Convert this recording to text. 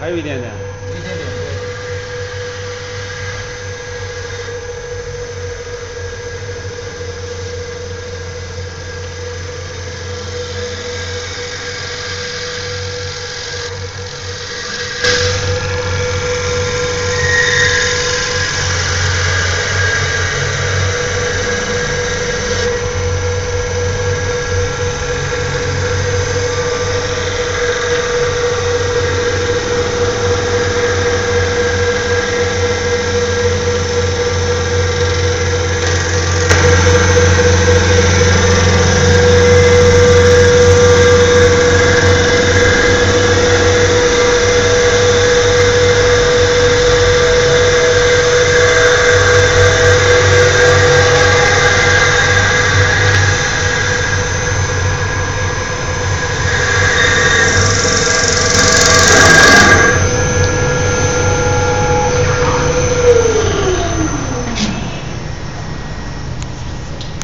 还有一点点，有一点点。